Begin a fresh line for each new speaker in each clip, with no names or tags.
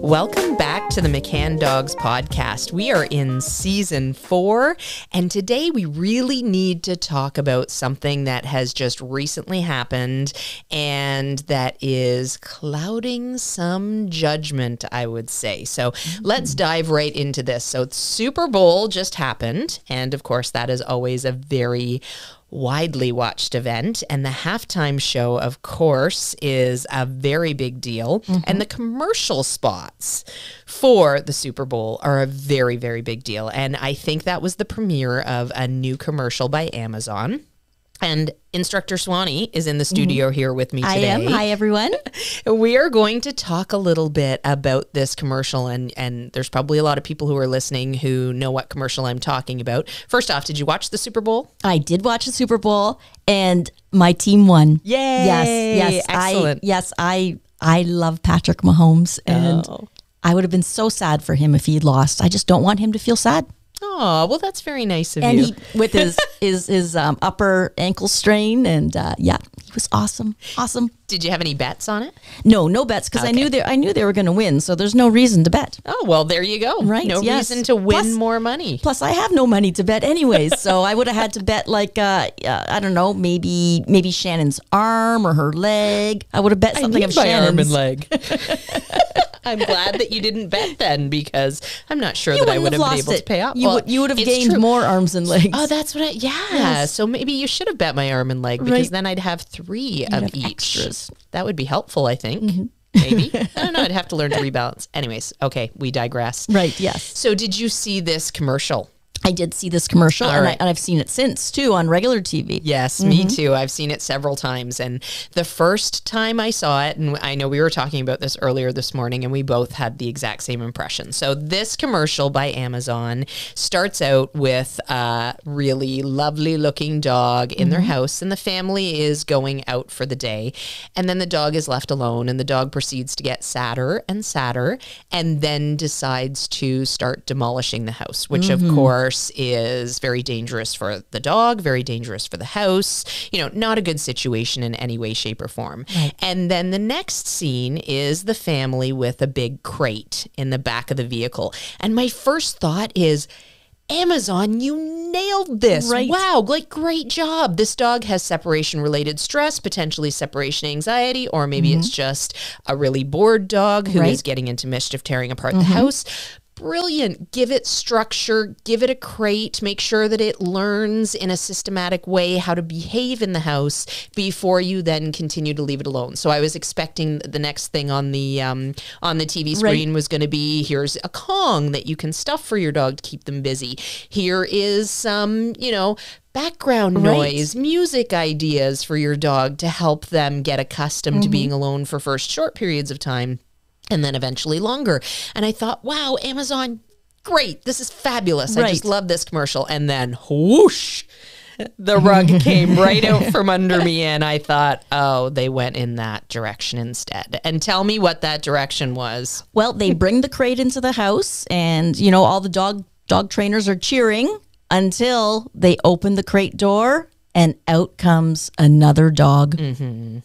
Welcome back to the McCann Dogs podcast. We are in season four, and today we really need to talk about something that has just recently happened and that is clouding some judgment, I would say. So let's mm. dive right into this. So, Super Bowl just happened, and of course, that is always a very widely watched event. And the halftime show, of course, is a very big deal. And the commercial spots for the Super Bowl are a very, very big deal. And I think that was the premiere of a new commercial by Amazon. And Instructor Swanee is in the studio mm-hmm. here with me today.
I am. Hi, everyone.
We are going to talk a little bit about this commercial, and and there's probably a lot of people who are listening who know what commercial I'm talking about. First off, did you watch the Super Bowl?
I did watch the Super Bowl, and my team won.
Yay!
Yes, yes,
Excellent.
I, yes, I, I love Patrick Mahomes, and
Oh.
I would have been so sad for him if he lost. I just don't want him to feel sad.
Oh, well, that's very nice of
And
you.
he, with his his his um, upper ankle strain, and uh, yeah, he was awesome, awesome.
Did you have any bets on it?
No, no bets because I knew they I knew they were going to win, so there's no reason to bet.
Oh, well, there you go.
Right,
No
yes.
reason to win
Plus-
more money.
Plus, I have no money to bet anyways, so I would have had to bet like uh, uh, I don't know, maybe maybe Shannon's arm or her leg. I would have bet something of Shannon's.
Arm and leg. I'm glad that you didn't bet then because I'm not sure
You
that I
wouldn't
have
have
been able
it.
to pay off.
You
Well,
would you would have gained
true.
more arms and legs.
Oh, that's what I, yeah. So maybe you should have bet my arm and leg because
Right.
then I'd have 3 of each.
extras.
That would be helpful, I think. Mm-hmm. Maybe. I don't know. I'd have to learn to rebalance. Anyways, okay, we digress.
right. Yes,
So, did you see this commercial?
I did see this commercial, and,
right.
I, and I've seen it since too on regular TV.
Yes, me mm-hmm. too. I've seen it several times. And the first time I saw it, and I know we were talking about this earlier this morning, and we both had the exact same impression. So, this commercial by Amazon starts out with a really lovely looking dog in their mm-hmm. house, and the family is going out for the day. And then the dog is left alone, and the dog proceeds to get sadder and sadder, and then decides to start demolishing the house, which of mm-hmm. course is very dangerous for the dog, very dangerous for the house. You know, not a good situation in any way, shape, or form. And then the next scene is the family with a big crate in the back of the vehicle. And my first thought is, Amazon, you nailed this.
Right.
Wow, like great job. This dog has separation related stress, potentially separation anxiety, or maybe mm-hmm. it's just a really bored dog who is
Right.
getting into mischief, tearing apart the mm-hmm. house. Brilliant. Give it structure, give it a crate, make sure that it learns in a systematic way how to behave in the house before you then continue to leave it alone. So I was expecting the next thing on the um, on the TV screen was going to be here's a Kong that you can stuff for your dog to keep them busy. Here is some, you know, background
Right.
noise, music ideas for your dog to help them get accustomed to being alone for first short periods of time and then eventually longer. And I thought, wow, Amazon, great. This is fabulous. I just love this commercial. And then whoosh, the rug came right out from under me. And I thought, oh, they went in that direction instead. And tell me what that direction was.
Well, they bring the crate into the house, and you know all the dog dog trainers are cheering until they open the crate door, and out comes another dog. Mm-hmm.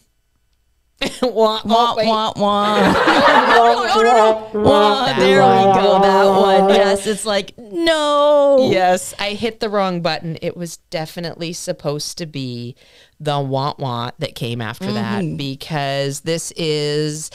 wah,
Wah,
oh, wait.
wah, wah. Wah, there we go. That one. Yes, it's like no.
Yes, I hit the wrong button. It was definitely supposed to be the want want that came after that mm-hmm. because this is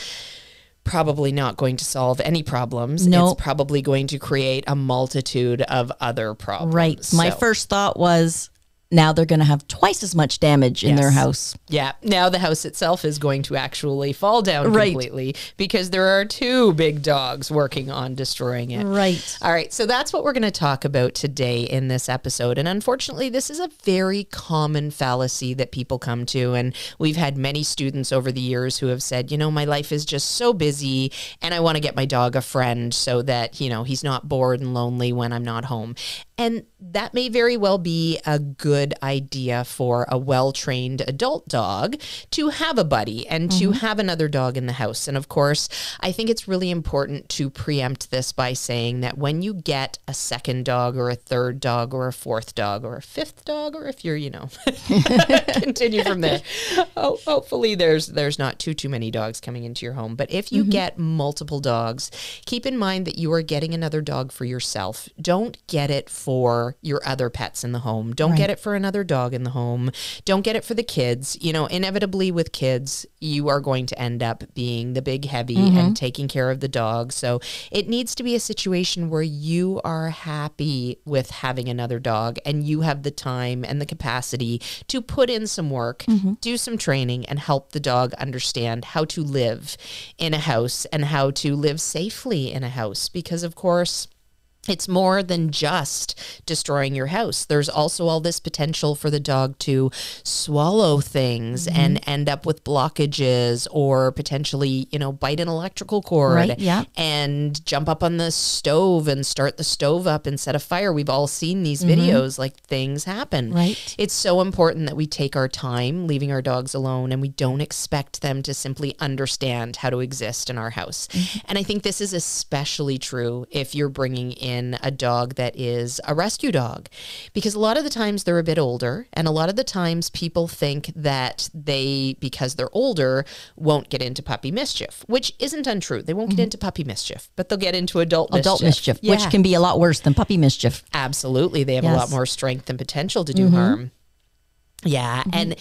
probably not going to solve any problems.
Nope.
It's probably going to create a multitude of other problems.
Right. My first thought was now they're going to have twice as much damage in their house.
Yeah. Now the house itself is going to actually fall down
Right.
completely because there are two big dogs working on destroying it.
Right.
All right, so that's what we're going to talk about today in this episode. And unfortunately, this is a very common fallacy that people come to. And we've had many students over the years who have said, you know, my life is just so busy and I want to get my dog a friend so that, you know, he's not bored and lonely when I'm not home. And that may very well be a good idea for a well trained adult dog to have a buddy and to mm-hmm. have another dog in the house. And of course, I think it's really important to preempt this by saying that when you get a second dog or a third dog or a fourth dog or a fifth dog, or if you're, you know, continue from there. Oh, hopefully there's there's not too too many dogs coming into your home. But if you mm-hmm. get multiple dogs, keep in mind that you are getting another dog for yourself. Don't get it for your other pets in the home. Don't get it for another dog in the home. Don't get it for the kids. You know, inevitably with kids, you are going to end up being the big heavy and mm-hmm. taking care of the dog. So it needs to be a situation where you are happy with having another dog and you have the time and the capacity to put in some work, mm-hmm. do some training, and help the dog understand how to live in a house and how to live safely in a house. Because, of course, it's more than just destroying your house. There's also all this potential for the dog to swallow things mm-hmm. and end up with blockages or potentially, you know, bite an electrical cord
Right, yeah.
and jump up on the stove and start the stove up and set a fire. We've all seen these mm-hmm. videos like things happen.
Right.
It's so important that we take our time leaving our dogs alone and we don't expect them to simply understand how to exist in our house. Mm-hmm. And I think this is especially true if you're bringing in a dog that is a rescue dog because a lot of the times they're a bit older and a lot of the times people think that they because they're older won't get into puppy mischief, which isn't untrue. They won't get into puppy mischief, but they'll get into adult
Adult mischief,
Yeah.
which can be a lot worse than puppy mischief.
Absolutely. They have a lot
Mm-hmm.
more strength and potential to do harm. Yeah. And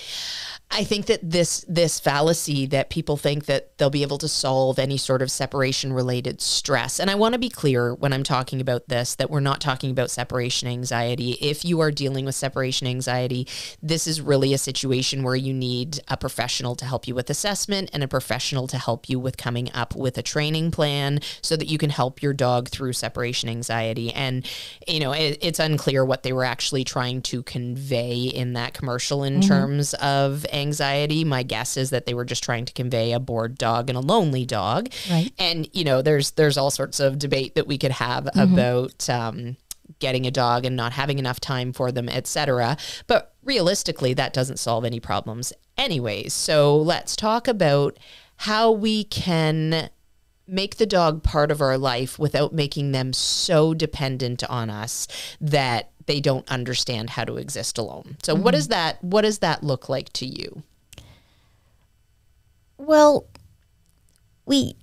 I think that this this fallacy that people think that they'll be able to solve any sort of separation related stress. And I want to be clear when I'm talking about this that we're not talking about separation anxiety. If you are dealing with separation anxiety, this is really a situation where you need a professional to help you with assessment and a professional to help you with coming up with a training plan so that you can help your dog through separation anxiety. And you know, it, it's unclear what they were actually trying to convey in that commercial in mm-hmm. terms of anxiety. My guess is that they were just trying to convey a bored dog and a lonely dog.
Right.
And you know, there's there's all sorts of debate that we could have about um, getting a dog and not having enough time for them, etc. But realistically, that doesn't solve any problems, anyways. So let's talk about how we can make the dog part of our life without making them so dependent on us that they don't understand how to exist alone. So what mm-hmm. does that what does that look like to you?
Well, we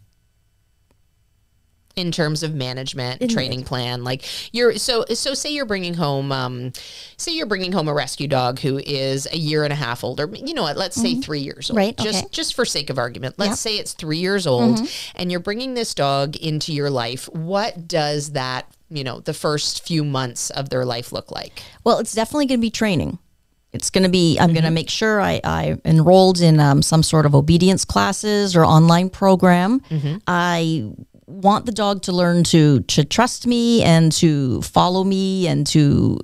in terms of management training plan like you're so so say you're bringing home um say you're bringing home a rescue dog who is a year and a half older you know what let's say three years old.
Right,
just
okay.
just for sake of argument let's say it's three years old and you're bringing this dog into your life what does that you know the first few months of their life look like?
Well, it's definitely going to be training. It's going to be, I'm going to make sure I, I enrolled in um, some sort of obedience classes or online program. I want the dog to learn to, to trust me and to follow me and to,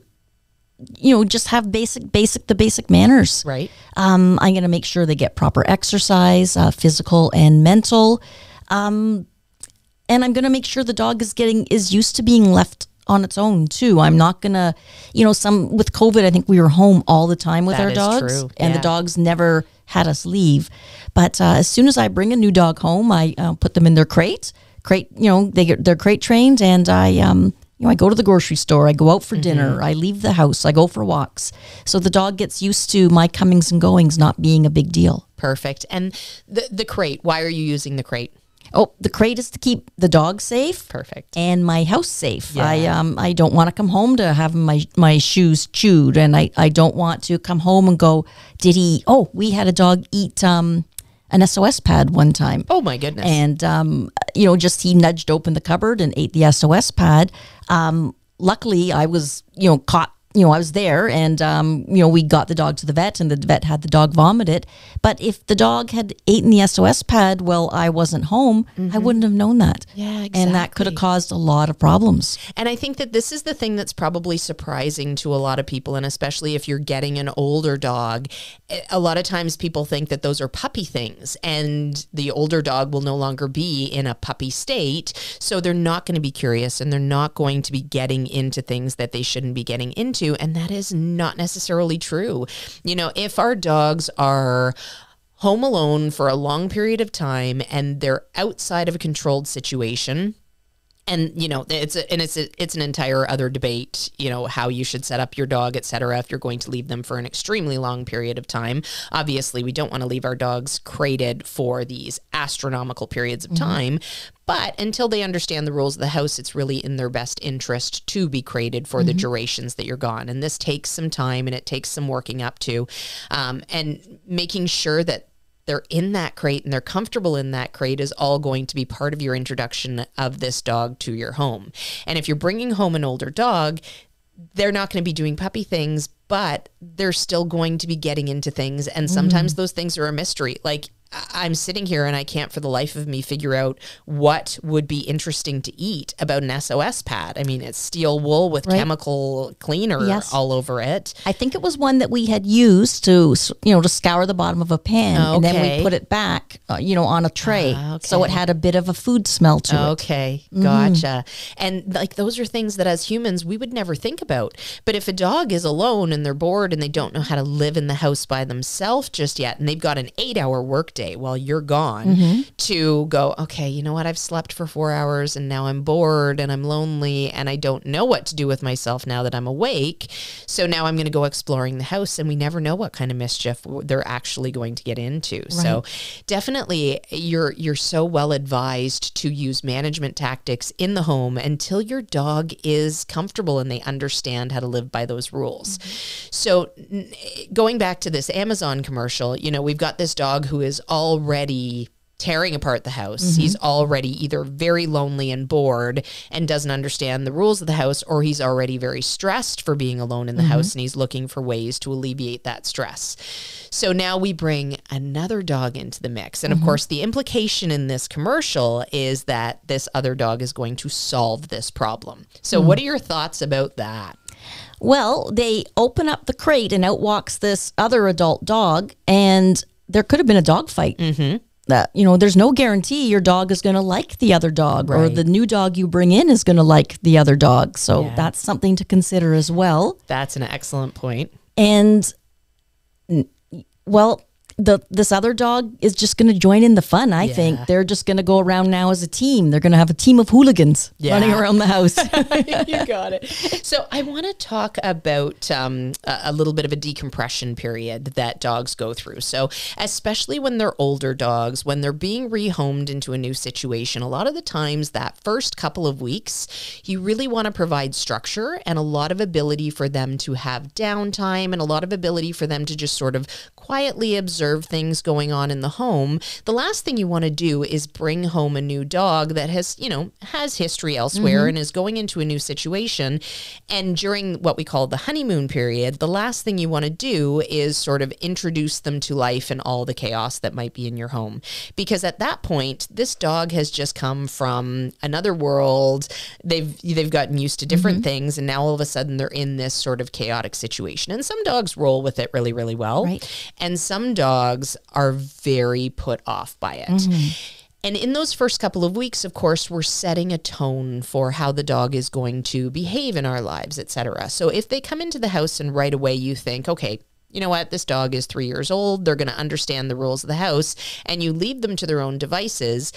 you know, just have basic, basic, the basic manners.
right
Um, I'm going to make sure they get proper exercise, uh, physical and mental. Um, and I'm going to make sure the dog is getting is used to being left on its own too. I'm not going to, you know, some with COVID, I think we were home all the time with
That
our dogs,
true,
and the dogs never had us leave. But uh, as soon as I bring a new dog home, I uh, put them in their crate. Crate, you know, they get they're crate trained, and I um. You know, I go to the grocery store, I go out for dinner, I leave the house, I go for walks. So the dog gets used to my comings and goings not being a big deal.
perfect and the the crate why are you using the crate
Oh, the crate is to keep the dog safe
perfect
and my house safe. Yeah. I um I don't want to come home to have my my shoes chewed, and I I don't want to come home and go. Did he? Oh, we had a dog eat um an SOS pad one time.
oh my goodness
And um, you know, just he nudged open the cupboard and ate the SOS pad. Um, luckily, I was you know caught you know, I was there and, um, you know, we got the dog to the vet and the vet had the dog vomit it. But if the dog had eaten the SOS pad while I wasn't home, I wouldn't have known that.
Mm-hmm. Yeah,
And that could have caused a lot of problems.
And I think that this is the thing that's probably surprising to a lot of people, and especially if you're getting an older dog. eh, A lot of times people think that those are puppy things, and the older dog will no longer be in a puppy state. So they're not going to be curious and they're not going to be getting into things that they shouldn't be getting into. And that is not necessarily true. You know, if our dogs are home alone for a long period of time and they're outside of a controlled situation, and you know it's a, and it's a, it's an entire other debate you know how you should set up your dog et cetera if you're going to leave them for an extremely long period of time. Obviously we don't want to leave our dogs crated for these astronomical periods of time. But until they understand the rules of the house it's really in their best interest to be crated for the durations that you're gone. And this takes some time and it takes some working up to um, and making sure that they're in that crate and they're comfortable in that crate is all going to be part of your introduction of this dog to your home. And if you're bringing home an older dog, they're not going to be doing puppy things, but they're still going to be getting into things. And mm-hmm. sometimes those things are a mystery. Like, I'm sitting here and I can't for the life of me figure out what would be interesting to eat about an SOS pad. I mean, it's steel wool with
Right.
chemical cleaner
Yes.
all over it.
I think it was one that we had used to, you know, to scour the bottom of a pan, and then we put it back, uh, you know, on a tray,
Ah,
so it had a bit of a food smell to it.
Okay, gotcha. And like those are things that as humans we would never think about. But if a dog is alone and they're bored and they don't know how to live in the house by themselves just yet, and they've got an eight-hour workday while you're gone, mm-hmm. to go, okay, you know what? I've slept for four hours and now I'm bored and I'm lonely and I don't know what to do with myself now that I'm awake. So now I'm going to go exploring the house, and we never know what kind of mischief they're actually going to get into. So definitely you're you're so well advised to use management tactics in the home until your dog is comfortable and they understand how to live by those rules. Mm-hmm. So n- going back to this Amazon commercial, you know, we've got this dog who is already tearing apart the house. Mm-hmm. He's already either very lonely and bored and doesn't understand the rules of the house, or he's already very stressed for being alone in the mm-hmm. house and he's looking for ways to alleviate that stress. So now we bring another dog into the mix. And of mm-hmm. course, the implication in this commercial is that this other dog is going to solve this problem. So, what are your thoughts about that?
Well, they open up the crate and out walks this other adult dog, and there could have been a dog fight. Mm-hmm. That you know, there's no guarantee your dog is going to like the other dog, or the new dog you bring in is going to like the other dog. So
Yeah.
that's something to consider as well.
That's an excellent point.
And well, the this other dog is just going to join in the fun. I
Yeah.
think they're just going to go around now as a team. They're going to have a team of hooligans
Yeah.
running around the house.
you got it. So I want to talk about um, a, a little bit of a decompression period that dogs go through. So especially when they're older dogs, when they're being rehomed into a new situation, a lot of the times that first couple of weeks, you really want to provide structure and a lot of ability for them to have downtime and a lot of ability for them to just sort of quietly observe things going on in the home. The last thing you want to do is bring home a new dog that has, you know, has history elsewhere mm-hmm. and is going into a new situation. And during what we call the honeymoon period, the last thing you want to do is sort of introduce them to life and all the chaos that might be in your home. Because at that point, this dog has just come from another world. They've they've gotten used to different mm-hmm. things and now all of a sudden they're in this sort of chaotic situation. And some dogs roll with it really, really well.
Right.
And some dogs are very put off by it. Mm-hmm. And in those first couple of weeks, of course, we're setting a tone for how the dog is going to behave in our lives, etc. So if they come into the house and right away you think, okay, you know what, this dog is three years old, they're going to understand the rules of the house, and you leave them to their own devices,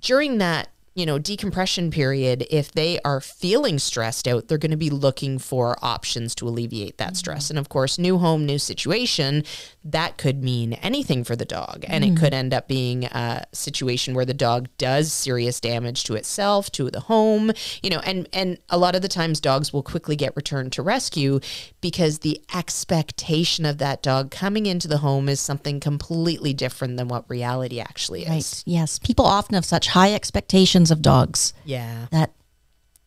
during that you know, decompression period, if they are feeling stressed out, they're going to be looking for options to alleviate that mm-hmm. stress. And of course, new home, new situation, that could mean anything for the dog. And it mm-hmm. could end up being a situation where the dog does serious damage to itself, to the home, you know, and, and a lot of the times dogs will quickly get returned to rescue because the expectation of that dog coming into the home is something completely different than what reality actually is.
Right. Yes. People often have such high expectations of dogs
Yeah.
that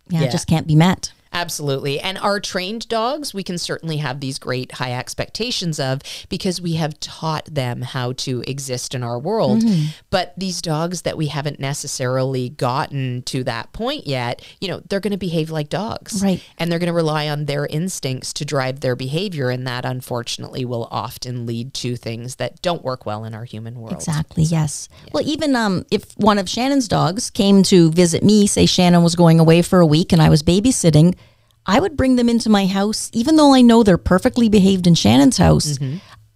yeah,
Yeah.
just can't be met.
Absolutely. And our trained dogs, we can certainly have these great high expectations of because we have taught them how to exist in our world.
Mm-hmm.
But these dogs that we haven't necessarily gotten to that point yet, you know, they're going to behave like dogs.
Right.
And they're going to rely on their instincts to drive their behavior. And that unfortunately will often lead to things that don't work well in our human world.
Exactly. Yes. Well, even um, if one of Shannon's dogs came to visit me, say Shannon was going away for a week and I was babysitting, I would bring them into my house, even though I know they're perfectly behaved in Shannon's house.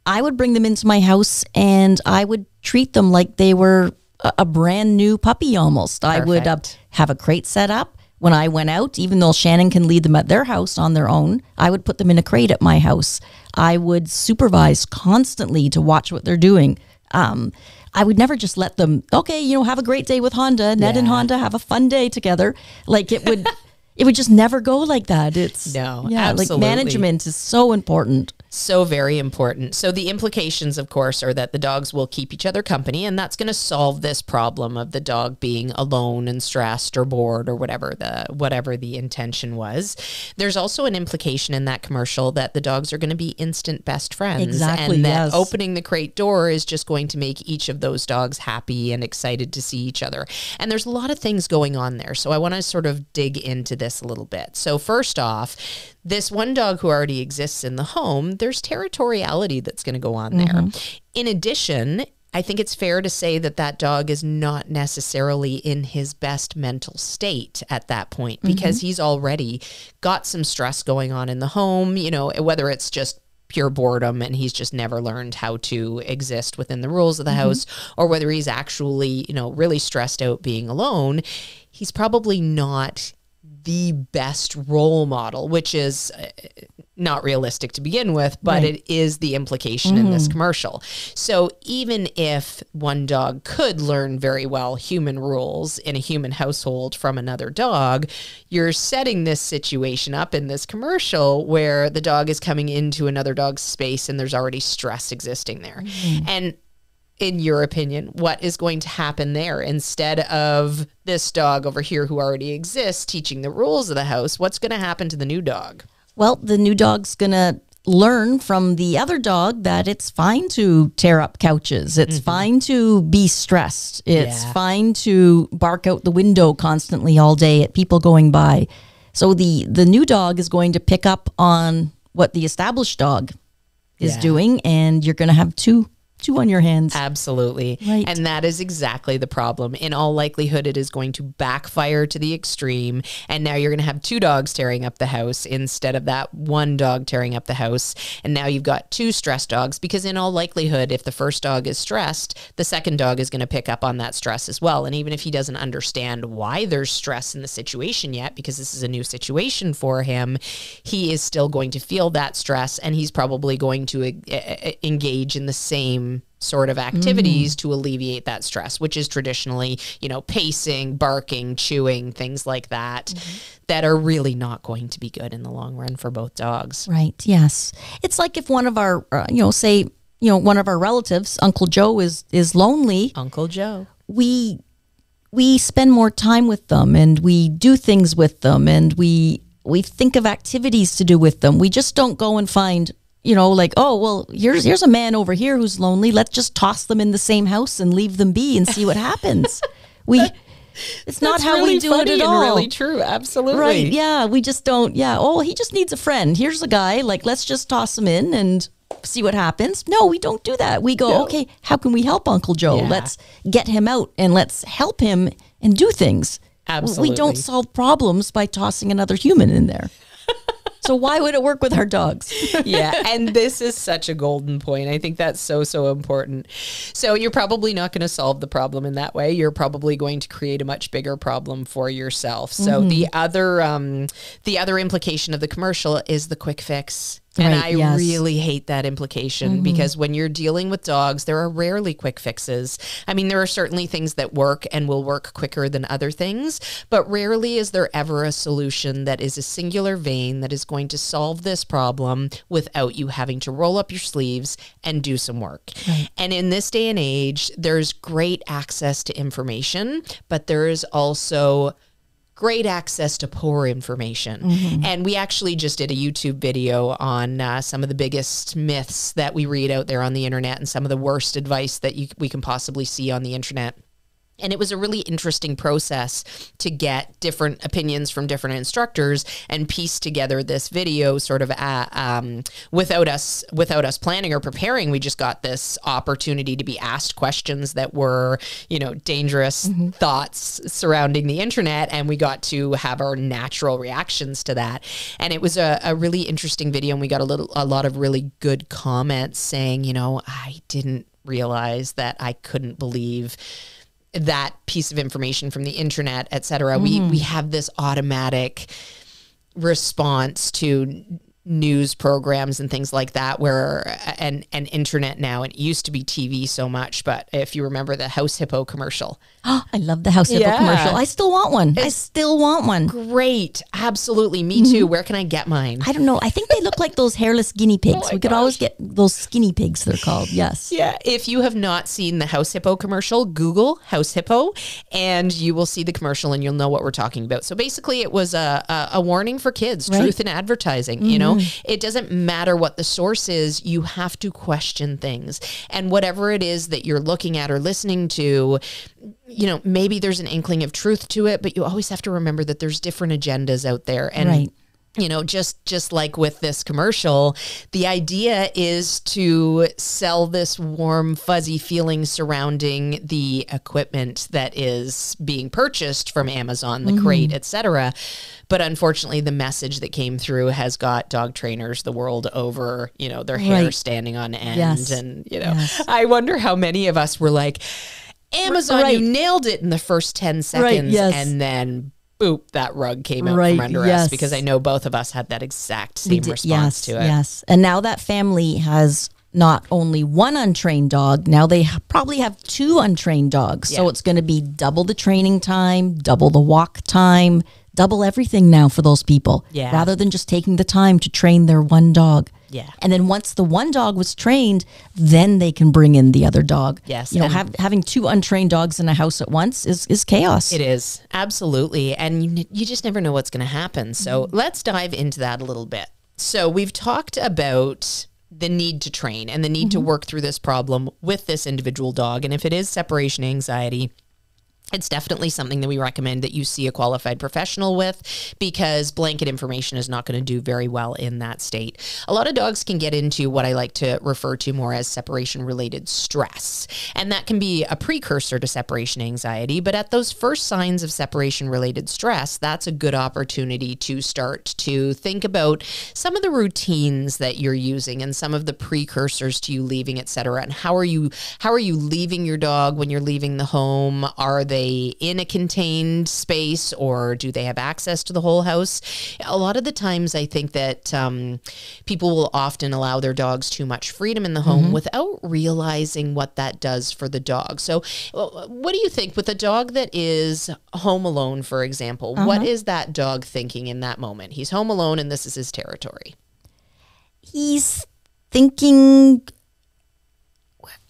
I would bring them into my house and I would treat them like they were a, brand new puppy almost. I would uh, have a crate set up. When I went out, even though Shannon can lead them at their house on their own, I would put them in a crate at my house. I would supervise constantly to watch what they're doing. Um, I would never just let them, okay, you know, have a great day with Honda. Ned and Honda have a fun day together. Like it would, it would just never go like that. It's
No,
yeah,
absolutely.
like management is so important.
So very important. So the implications, of course, are that the dogs will keep each other company, and that's going to solve this problem of the dog being alone and stressed or bored or whatever the whatever the intention was. There's also an implication in that commercial that the dogs are going to be instant best friends,
Exactly,
and that
yes.
opening the crate door is just going to make each of those dogs happy and excited to see each other. And there's a lot of things going on there, so I want to sort of dig into this a little bit. So first off this one dog who already exists in the home, there's territoriality that's going to go on there. Mm-hmm. In addition, I think it's fair to say that that dog is not necessarily in his best mental state at that point mm-hmm. because he's already got some stress going on in the home, you know, whether it's just pure boredom and he's just never learned how to exist within the rules of the mm-hmm. house or whether he's actually, you know, really stressed out being alone, he's probably not the best role model, which is uh, not realistic to begin with, but
Right.
it is the implication in this commercial. So even if one dog could learn very well human rules in a human household from another dog, you're setting this situation up in this commercial where the dog is coming into another dog's space and there's already stress existing there. And in your opinion, what is going to happen there instead of this dog over here who already exists teaching the rules of the house? What's going to happen to the new dog?
Well, the new dog's gonna learn from the other dog that it's fine to tear up couches. It's mm-hmm. fine to be stressed. It's
Yeah.
fine to bark out the window constantly all day at people going by. So the the new dog is going to pick up on what the established dog is
Yeah.
doing and you're going to have two two on your hands.
Absolutely.
Right.
And that is exactly the problem. In all likelihood, it is going to backfire to the extreme. And now you're going to have two dogs tearing up the house instead of that one dog tearing up the house. And now you've got two stressed dogs because, in all likelihood, if the first dog is stressed, the second dog is going to pick up on that stress as well. And even if he doesn't understand why there's stress in the situation yet, because this is a new situation for him, he is still going to feel that stress and he's probably going to uh, uh, engage in the same sort of activities to alleviate that stress, which is traditionally, you know, pacing, barking, chewing, things like that, that are really not going to be good in the long run for both dogs.
Right. Yes. It's like if one of our, uh, you know, say, you know, one of our relatives, Uncle Joe, is is lonely.
Uncle Joe.
We we spend more time with them, and we do things with them, and we we think of activities to do with them. We just don't go and find, you know, like, oh, well, here's here's a man over here who's lonely. Let's just toss them in the same house and leave them be and see what happens. we. It's not how
really
we do it at all.
Really true. Absolutely.
Right. Yeah. We just don't. Yeah. Oh, he just needs a friend. Here's a guy. Like, let's just toss him in and see what happens. No, we don't do that. We go,
No.
okay, how can we help Uncle Joe?
Yeah.
Let's get him out and let's help him and do things.
Absolutely.
We don't solve problems by tossing another human in there. So why would it work with our dogs?
yeah, and this is such a golden point. I think that's so so important. So you're probably not going to solve the problem in that way. You're probably going to create a much bigger problem for yourself. So
Mm-hmm.
the other um the other implication of the commercial is the quick fix. And
Right,
I
yes. Mm-hmm.
really hate that implication because when you're dealing with dogs, there are rarely quick fixes. I mean, there are certainly things that work and will work quicker than other things, but rarely is there ever a solution that is a singular vein that is going to solve this problem without you having to roll up your sleeves and do some work. And in this day and age, there's great access to information, but there is also great access to poor information. And we actually just did a YouTube video on uh, some of the biggest myths that we read out there on the internet and some of the worst advice that you, we can possibly see on the internet. And it was a really interesting process to get different opinions from different instructors and piece together this video sort of uh, um, without us without us planning or preparing. We just got this opportunity to be asked questions that were, you know, dangerous thoughts surrounding the internet, and we got to have our natural reactions to that. And it was a, a really interesting video, and we got a little a lot of really good comments saying, you know, I didn't realize that I couldn't believe that piece of information from the internet, et cetera. We mm-hmm. we have this automatic response to news programs and things like that where and and internet now and it used to be TV so much but if you remember the house hippo commercial Oh,
I love the House Hippo
Yeah.
commercial. I still want one. I still want one.
great absolutely me mm-hmm. too where can I get mine
I don't know. I think they look like those hairless guinea oh pigs.
Oh
we could always get those skinny pigs. They're called. Yes.
Yeah, if you have not seen the House Hippo commercial, Google House Hippo, and you will see the commercial, and you'll know what we're talking about. So basically, it was a a, a warning for kids: truth in advertising. You mm-hmm. know, Mm-hmm. it doesn't matter what the source is; you have to question things, and whatever it is that you're looking at or listening to. You know, maybe there's an inkling of truth to it, but you always have to remember that there's different agendas out there. And
Right.
You know just just like with this commercial the idea is to sell this warm fuzzy feeling surrounding the equipment that is being purchased from amazon the mm-hmm. crate etc but unfortunately the message that came through has got dog trainers the world over you know their hair
Right.
standing on end
Yes.
and you know
Yes.
i wonder how many of us were like amazon
Right.
you nailed it in the first 10 seconds
yes.
and then boop that rug came out
Right,
from under us because i know both of us had that exact same
did-
response
yes,
to it
Yes. And now that family has not only one untrained dog, now they ha- probably have two untrained dogs. So it's going to be double the training time, double the walk time, double everything now for those people.
Yeah.
Rather than just taking the time to train their one dog.
Yeah.
And then once the one dog was trained, then they can bring in the other dog.
Yes,
You know, have, having two untrained dogs in a house at once is, is chaos.
It is absolutely, and you, you just never know what's going to happen. So mm-hmm. let's dive into that a little bit. So we've talked about the need to train and the need to mm-hmm. work through this problem with this individual dog, and if it is separation anxiety. It's definitely something that we recommend that you see a qualified professional with because blanket information is not going to do very well in that state. A lot of dogs can get into what I like to refer to more as separation related stress. And that can be a precursor to separation anxiety. But at those first signs of separation related stress, that's a good opportunity to start to think about some of the routines that you're using and some of the precursors to you leaving, et cetera. And how are you how are you leaving your dog when you're leaving the home? Are they in a contained space or do they have access to the whole house? A lot of the times I think that um, people will often allow their dogs too much freedom in the home without realizing what that does for the dog. So what do you think with a dog that is home alone, for example? what is that dog thinking in that moment? He's home alone and this is his territory.
He's thinking.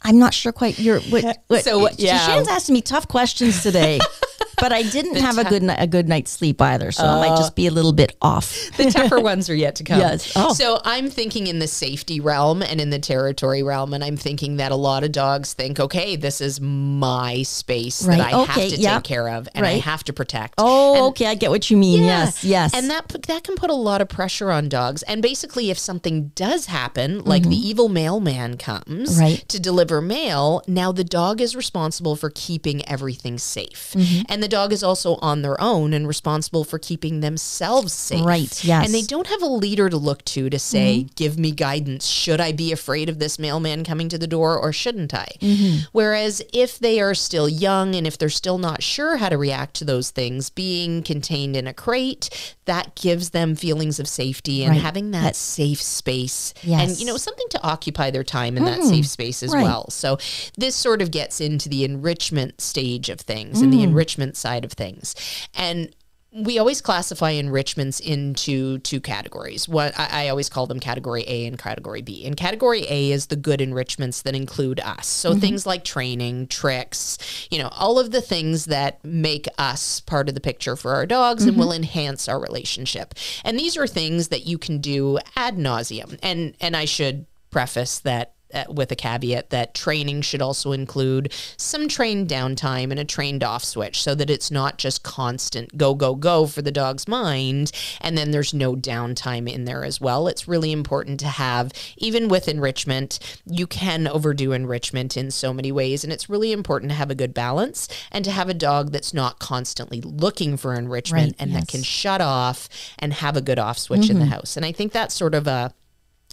I'm not sure quite. You're what? what
So, yeah.
Shannon's asking me tough questions today, but I didn't have a good a good night's sleep either, so I might just be a little bit off.
the tougher ones are yet to come.
Yes. Oh.
So I'm thinking in the safety realm and in the territory realm, and I'm thinking that a lot of dogs think, okay, this is my space that I
Okay.
have to
Yeah.
take care of and I have to protect.
Oh,
And-
okay, I get what you mean.
yeah.
Yes, yes.
And that that can put a lot of pressure on dogs. And basically, if something does happen, like the evil mailman comes
Mm-hmm. Right.
to deliver mail, now the dog is responsible for keeping everything safe.
Mm-hmm.
And the dog is also on their own and responsible for keeping themselves safe.
Right, yes. Mm-hmm.
And they don't have a leader to look to to say, give me guidance. Should I be afraid of this mailman coming to the door or shouldn't I?
Mm-hmm.
Whereas if they are still young and if they're still not sure how to react to those things, being contained in a crate, that gives them feelings of safety and
Right.
having that, safe space and, you know, something to occupy their time in that safe space as
Right.
well. So this sort of gets into the enrichment stage of things and the enrichment side of things. And we always classify enrichments into two categories. What I, I, always call them category A and category B. And category A is the good enrichments that include us. So mm-hmm. things like training, tricks, you know, all of the things that make us part of the picture for our dogs mm-hmm. and will enhance our relationship. And these are things that you can do ad nauseum. And and I should preface that with a caveat that training should also include some trained downtime and a trained off switch so that it's not just constant go, go, go for the dog's mind. And then there's no downtime in there as well. It's really important to have, even with enrichment, you can overdo enrichment in so many ways. And it's really important to have a good balance and to have a dog that's not constantly looking for enrichment right, and yes. that can shut off and have a good off switch mm-hmm. in the mm-hmm. house. And I think that's sort of a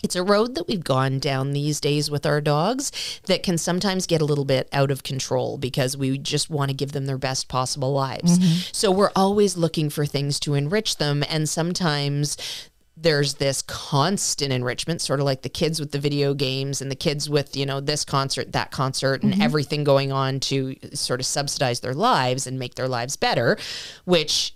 it's a road that we've gone down these days with our dogs that can sometimes get a little bit out of control because we just want to give them their best possible lives. Mm-hmm. So we're always looking for things to enrich them. And sometimes there's this constant enrichment, sort of like the kids with the video games and the kids with, you know, this concert, that concert, and mm-hmm. everything going on to sort of subsidize their lives and make their lives better, which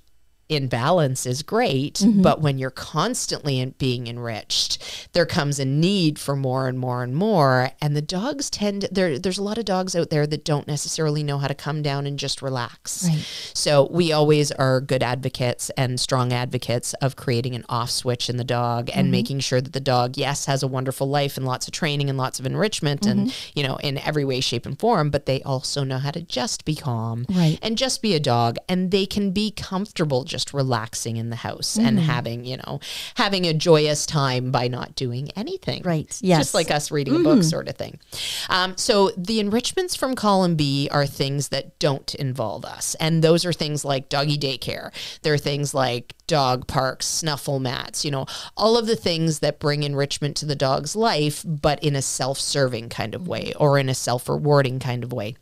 in balance is great, mm-hmm. but when you're constantly in being enriched, there comes a need for more and more and more. And the dogs tend there. There's a lot of dogs out there that don't necessarily know how to come down and just relax. Right. So we always are good advocates and strong advocates of creating an off switch in the dog and mm-hmm. making sure that the dog, yes, has a wonderful life and lots of training and lots of enrichment mm-hmm. and you know in every way, shape, and form, but they also know how to just be calm right. and just be a dog, and they can be comfortable just relaxing in the house mm. and having, you know, having a joyous time by not doing anything.
Right. Yes.
Just like us reading mm. a book mm-hmm. sort of thing. Um, so the enrichments from column B are things that don't involve us. And those are things like doggy daycare. There are things like dog parks, snuffle mats, you know, all of the things that bring enrichment to the dog's life, but in a self serving kind of way or in a self rewarding kind of way.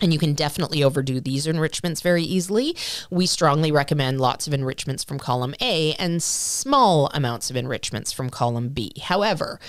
And you can definitely overdo these enrichments very easily. We strongly recommend lots of enrichments from column A and small amounts of enrichments from column B. However,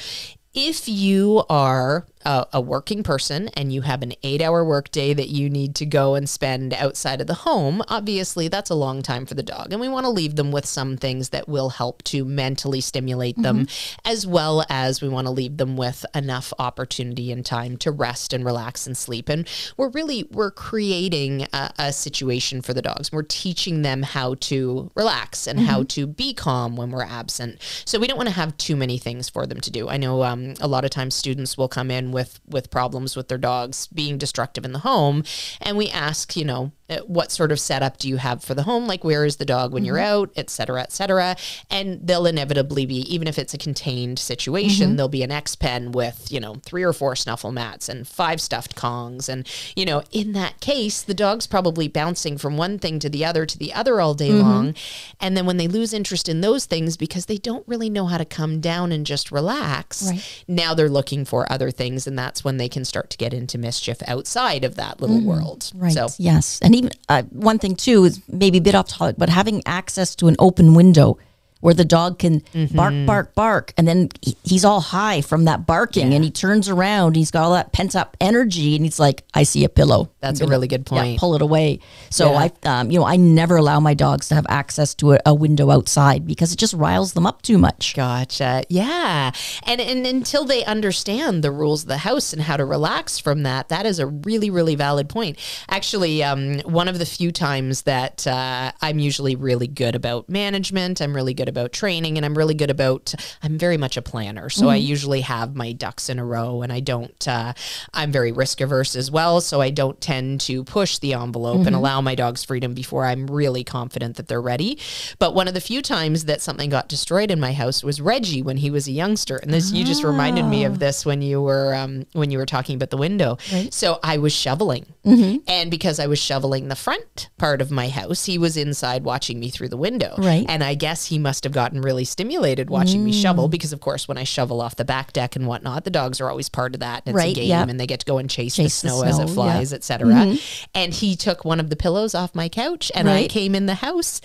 if you are a, a, working person and you have an eight hour workday that you need to go and spend outside of the home, obviously that's a long time for the dog. And we want to leave them with some things that will help to mentally stimulate mm-hmm. them, as well as we want to leave them with enough opportunity and time to rest and relax and sleep. And we're really, we're creating a, a situation for the dogs. We're teaching them how to relax and mm-hmm. how to be calm when we're absent. So we don't want to have too many things for them to do. I know um, a lot of times students will come in with with problems with their dogs being destructive in the home and we ask you know uh, what sort of setup do you have for the home like where is the dog when mm-hmm. you're out et cetera et cetera and they'll inevitably be even if it's a contained situation mm-hmm. there'll be an x pen with you know three or four snuffle mats and five stuffed kongs and you know in that case the dog's probably bouncing from one thing to the other to the other all day mm-hmm. long and then when they lose interest in those things because they don't really know how to come down and just relax right. now they're looking for other things and that's when they can start to get into mischief outside of that little mm-hmm. world
right so yes and even uh, one thing too is maybe a bit off topic, but having access to an open window where the dog can mm-hmm. bark, bark, bark, and then he, he's all high from that barking, yeah. and he turns around, he's got all that pent up energy, and he's like, "I see a pillow."
That's gonna, a really good point.
Yeah, pull it away. So yeah. I, um, you know, I never allow my dogs to have access to a, a, window outside because it just riles them up too much.
Gotcha. Yeah, and and until they understand the rules of the house and how to relax from that, that is a really, really valid point. Actually, um, one of the few times that uh, I'm usually really good about management, I'm really good about training and I'm really good about I'm very much a planner. So mm-hmm. I usually have my ducks in a row and I don't uh, I'm very risk averse as well, so I don't tend to push the envelope mm-hmm. and allow my dogs freedom before I'm really confident that they're ready. But one of the few times that something got destroyed in my house was Reggie when he was a youngster. And this you just reminded me of ah. this when you were um, when you were talking about the window. Right. So I was shoveling. Mm-hmm. And because I was shoveling the front part of my house, he was inside watching me through the window.
Right.
And I guess he must have gotten really stimulated watching mm. me shovel mm. because, of course, when I shovel off the back deck and whatnot, the dogs are always part of that. And it's right, a game yep. and they get to go and chase, chase the, snow the, snow as it flies, yep. etc. Mm-hmm. And he took one of the pillows off my couch and right. I came in the house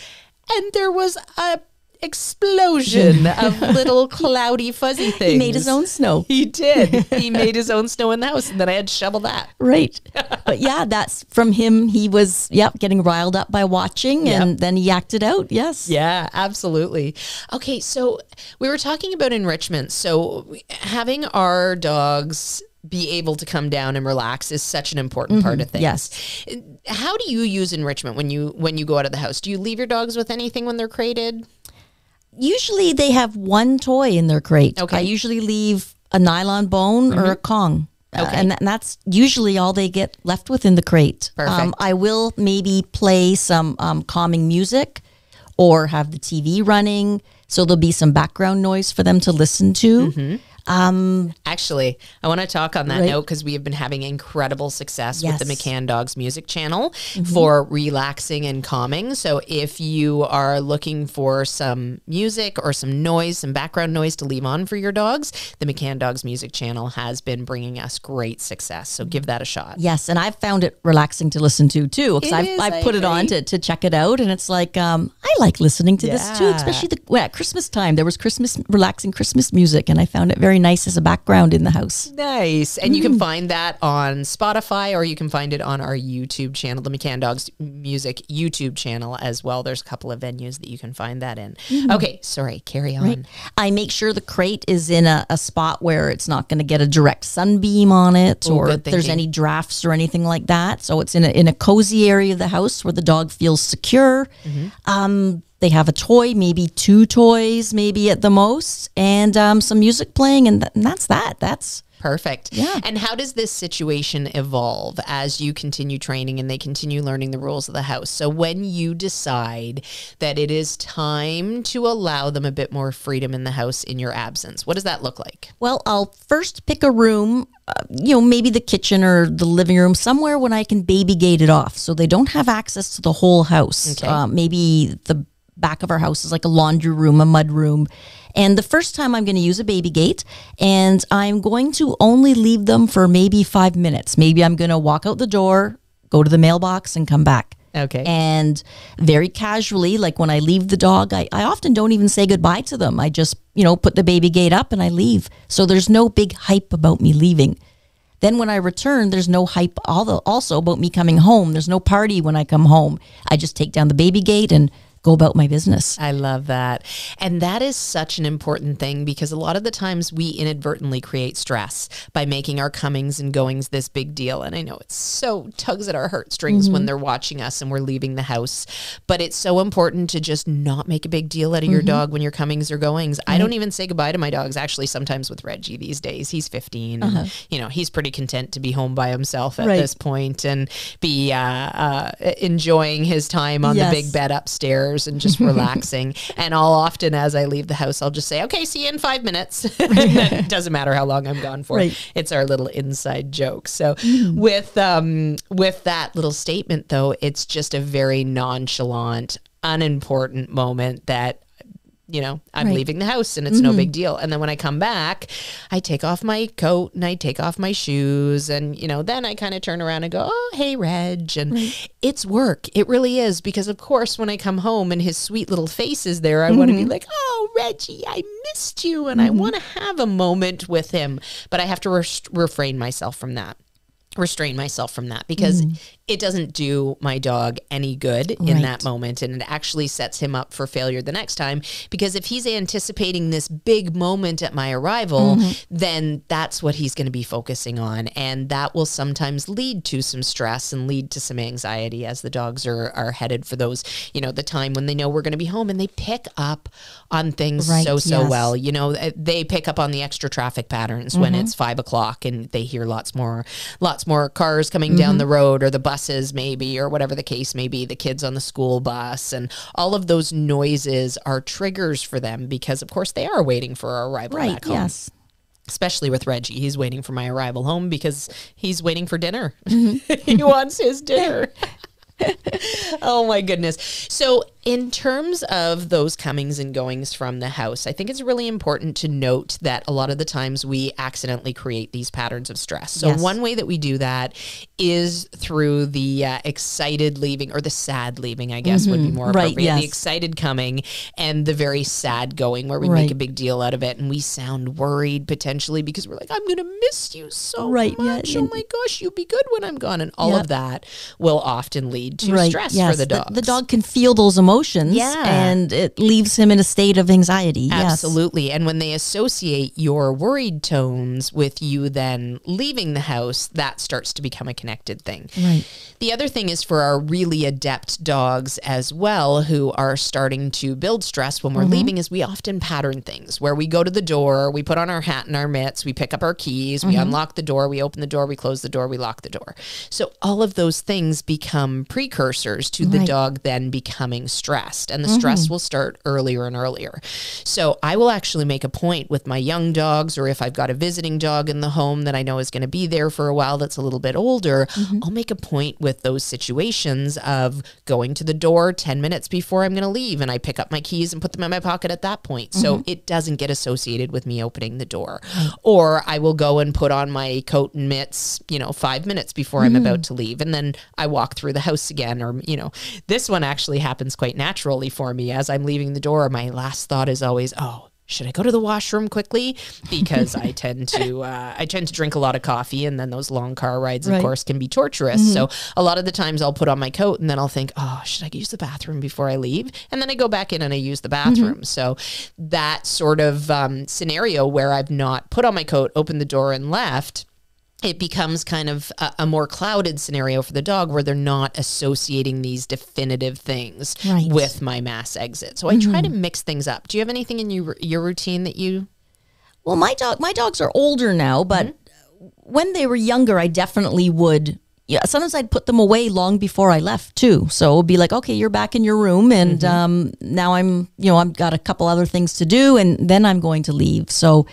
and there was a explosion of little cloudy fuzzy things.
He made his own snow.
He did. he made his own snow in the house, and then I had to shovel that.
Right. but yeah, that's from him. He was, yep, getting riled up by watching and
Yep.
then he acted out. Yes.
Yeah, absolutely. Okay, so we were talking about enrichment. So having our dogs be able to come down and relax is such an important part mm-hmm. of things.
Yes.
How do you use enrichment when you when you go out of the house? Do you leave your dogs with anything when they're crated?
Usually they have one toy in their crate.
Okay.
I usually leave a nylon bone or a Kong. Uh, and, tha- and that's usually all they get left with in the crate. Um,
Perfect.
I will maybe play some um, calming music or have the TV running. So there'll be some background noise for them to listen to.
Actually, I want to talk on that
Right.
note because we have been having incredible success with the
Mm-hmm.
McCann Dogs music channel for relaxing and calming. So if you are looking for some music or some noise, some background noise to leave on for your dogs, the McCann Dogs music channel has been bringing us great success. So give that a shot.
Yes, and I've found it relaxing to listen to too because I've, I've
I
put it on to, to check it out, and it's like um, I like listening to this too, especially the well, at Christmas time. There was Christmas relaxing Christmas music, and I found it very nice as a background in the house.
Nice. And you
Mm.
can find that on Spotify or you can find it on our YouTube channel, the McCann Dogs Music YouTube channel as well. There's a couple of venues that you can find that in.
Mm-hmm.
Okay, sorry, carry on.
I make sure the crate is in a, a spot where it's not going to get a direct sunbeam on it, or if there's any drafts or anything like that. So it's in a in a cozy area of the house where the dog feels secure. Um, they have a toy, maybe two toys, maybe at the most, and um, some music playing, and, th- and that's that. That's
Perfect.
Yeah.
And how does this situation evolve as you continue training and they continue learning the rules of the house? So when you decide that it is time to allow them a bit more freedom in the house in your absence, what does that look like?
Well, I'll first pick a room, uh, you know, maybe the kitchen or the living room, somewhere when I can baby gate it off so they don't have access to the whole house.
Okay.
Uh, maybe the back of our house is like a laundry room, a mud room. And the first time I'm going to use a baby gate, and I'm going to only leave them for maybe five minutes. Maybe I'm going to walk out the door, go to the mailbox, and come back.
Okay.
And very casually, like when I leave the dog, I, I often don't even say goodbye to them. I just, you know, put the baby gate up and I leave. So there's no big hype about me leaving. Then when I return, there's no hype also about me coming home. There's no party when I come home. I just take down the baby gate and go about my business.
I love that. And that is such an important thing because a lot of the times we inadvertently create stress by making our comings and goings this big deal. And I know it's so tugs at our heartstrings when they're watching us and we're leaving the house. But it's so important to just not make a big deal out of your dog when your comings or goings. I don't even say goodbye to my dogs actually sometimes with Reggie these days. He's 15 and you know, he's pretty content to be home by himself at
Right.
this point and be uh, uh, enjoying his time on
Yes.
the big bed upstairs and just relaxing. and I'll often, as I leave the house, I'll just say, "Okay, see you in five minutes." it doesn't matter how long I'm gone for.
Right. Mm.
It's our little inside joke. So with um with that little statement, though, it's just a very nonchalant, unimportant moment that. You know, I'm
Right. Mm-hmm.
leaving the house and it's no mm-hmm. big deal. And then when I come back, I take off my coat and I take off my shoes. And, you know, then I kind of turn around and go, oh, hey, Reg. And it's work. It really is. Because, of course, when I come home and his sweet little face is there, I want to be mm-hmm. like, oh, Reggie, I missed you. And I mm-hmm. want to have a moment with him. But I have to res- refrain myself from that. Restrain myself from that because mm. It doesn't do my dog any good in
Right.
that moment. And it actually sets him up for failure the next time. Because if he's anticipating this big moment at my arrival, mm-hmm. then that's what he's going to be focusing on. And that will sometimes lead to some stress and lead to some anxiety as the dogs are, are headed for those, you know, the time when they know we're going to be home and they pick up on things
Right,
so, so
yes.
well. You know, uh, they pick up on the extra traffic patterns when mm-hmm. it's five o'clock and they hear lots more, lots more cars coming down mm-hmm. the road or the buses maybe, or whatever the case may be, the kids on the school bus and all of those noises are triggers for them because of course they are waiting for our arrival
Right.
back home
Yes.
especially with Reggie. He's waiting for my arrival home because he's waiting for dinner. Mm-hmm. he wants his dinner. oh my goodness. So, in terms of those comings and goings from the house, I think it's really important to note that a lot of the times we accidentally create these patterns of stress. So,
Yes.
one way that we do that is through the uh, excited leaving or the sad leaving, I guess would be more
Mm-hmm. Right,
appropriate.
yes.
The excited coming and the very sad going, where we
Right.
make a big deal out of it and we sound worried potentially because we're like, I'm going to miss you so
Right, yeah,
much. oh
and-
my gosh, you'll be good when I'm gone. And all
Yeah.
of that will often lead to stress
yes.
for the dog.
The, dog can feel those emotions
Yeah.
and it leaves him in a state of anxiety. Yes.
Absolutely. And when they associate your worried tones with you then leaving the house, that starts to become a connected thing.
Right.
The other thing is for our really adept dogs as well, who are starting to build stress when we're
Mm-hmm.
leaving, is we often pattern things where we go to the door, we put on our hat and our mitts, we pick up our keys, we
Mm-hmm.
unlock the door, we open the door, we close the door, we lock the door. So all of those things become precursors to the dog then becoming stressed, and the stress will start earlier and earlier. So I will actually make a point with my young dogs, or if I've got a visiting dog in the home that I know is going to be there for a while that's a little bit older, I'll make a point with those situations of going to the door 10 minutes before I'm going to leave and I pick up my keys and put them in my pocket at that point. So mm-hmm. it doesn't get associated with me opening the door. Or I will go and put on my coat and mitts, you know, five minutes before I'm about mm-hmm. to leave. And then I walk through the house again. Or, you know, this one actually happens quite naturally for me. As I'm leaving the door, my last thought is always, oh, should I go to the washroom quickly? Because I tend to uh, I tend to drink a lot of coffee, and then those long car rides, of
Right.
course, can be torturous. So a lot of the times I'll put on my coat, and then I'll think, oh, should I use the bathroom before I leave? And then I go back in and I use the bathroom. So that sort of um, scenario where I've not put on my coat, opened the door, and left it becomes kind of a, a more clouded scenario for the dog where they're not associating these definitive things
Right.
with my mass exit. So I try to mix things up. Do you have anything in your your routine that you
Well, my dog, my dogs are older now, but
Mm-hmm.
when they were younger, I definitely would. Yeah, sometimes I'd put them away long before I left too. So it would be like, okay, you're back in your room, and
Mm-hmm.
um, now I'm, you know, I've got a couple other things to do, and then I'm going to leave. So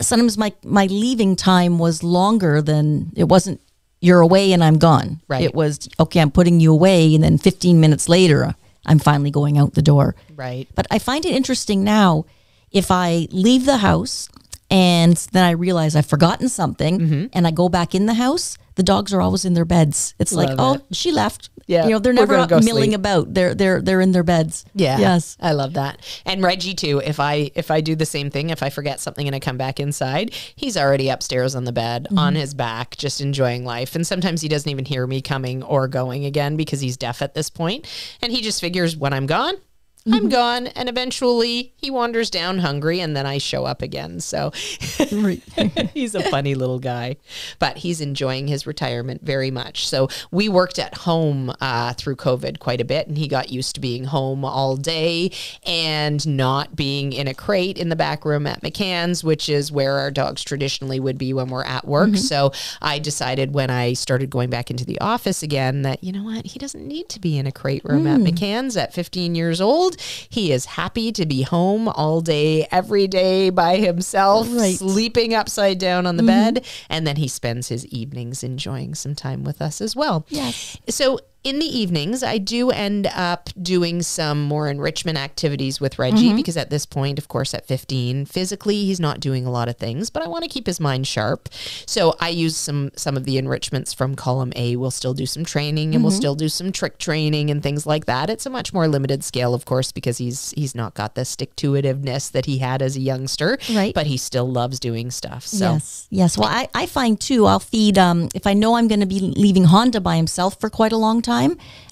sometimes my my leaving time was longer than it wasn't. You're away and I'm gone.
Right.
It was okay. I'm putting you away, and then 15 minutes later, I'm finally going out the door.
right?
But I find it interesting now if I leave the house and then I realize I've forgotten something
Mm-hmm.
and I go back in the house, the dogs are always in their beds. It's like,
Love
oh, she left.
Yeah,
You know, they're
we're
never up
go
milling
sleep.
about. They're they're they're in their beds.
Yeah.
Yes.
I love that. And Reggie too. If I if I do the same thing, if I forget something and I come back inside, he's already upstairs on the bed mm-hmm. on his back, just enjoying life. And sometimes he doesn't even hear me coming or going again because he's deaf at this point. And he just figures when I'm gone, I'm mm-hmm. gone. And eventually he wanders down hungry and then I show up again. So he's a funny little guy, but he's enjoying his retirement very much. So we worked at home uh, through COVID quite a bit, and he got used to being home all day and not being in a crate in the back room at McCann's, which is where our dogs traditionally would be when we're at work. Mm-hmm. So I decided when I started going back into the office again that, you know what, he doesn't need to be in a crate room at mm. McCann's at 15 years old. He is happy to be home all day, every day by himself,
Right.
sleeping upside down on the mm-hmm. bed. And then he spends his evenings enjoying some time with us as well.
Yes.
So in the evenings, I do end up doing some more enrichment activities with Reggie because at this point, of course, at 15, physically he's not doing a lot of things, but I want to keep his mind sharp. So I use some some of the enrichments from column A. We'll still do some training and we'll still do some trick training and things like that. It's a much more limited scale, of course, because he's he's not got the stick to itiveness that he had as a youngster.
Right.
But he still loves doing stuff. So
Yes. Yes. Well, I, I find too, I'll feed, um, if I know I'm going to be leaving Honda by himself for quite a long time,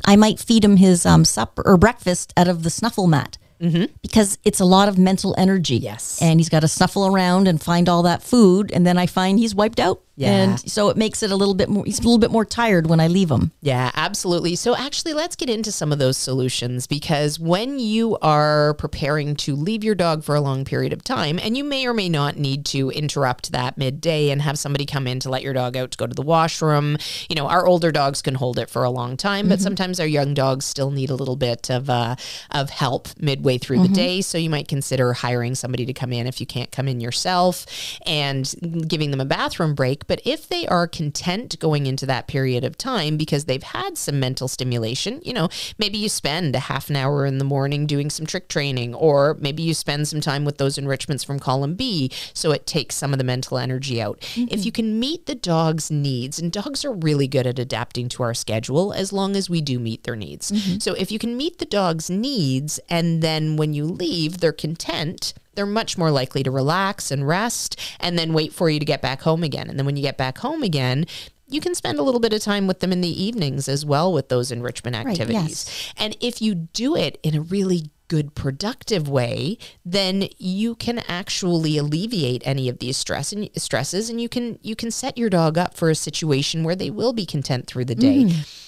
I might feed him his um, supper or breakfast out of the snuffle mat. Mm-hmm. Because it's a lot of mental energy.
Yes.
And he's got to snuffle around and find all that food. And then I find he's wiped out.
Yeah.
And so it makes it a little bit more, he's a little bit more tired when I leave him.
Yeah, absolutely. So, actually, let's get into some of those solutions because when you are preparing to leave your dog for a long period of time, and you may or may not need to interrupt that midday and have somebody come in to let your dog out to go to the washroom. You know, our older dogs can hold it for a long time, but sometimes our young dogs still need a little bit of uh, of help midway through the day. So, you might consider hiring somebody to come in if you can't come in yourself and giving them a bathroom break. But if they are content going into that period of time because they've had some mental stimulation, you know, maybe you spend a half an hour in the morning doing some trick training, or maybe you spend some time with those enrichments from column B so it takes some of the mental energy out. If mm-hmm. you can meet the dog's needs, and dogs are really good at adapting to our schedule as long as we do meet their needs. Mm-hmm. So if you can meet the dog's needs and then when you leave, they're content, they're much more likely to relax and rest and then wait for you to get back home again. And then when you get back home again, you can spend a little bit of time with them in the evenings as well with those enrichment activities. And if you do it in a really good productive way then you can actually alleviate any of these stress and stresses and you can you can set your dog up for a situation where they will be content through the day mm.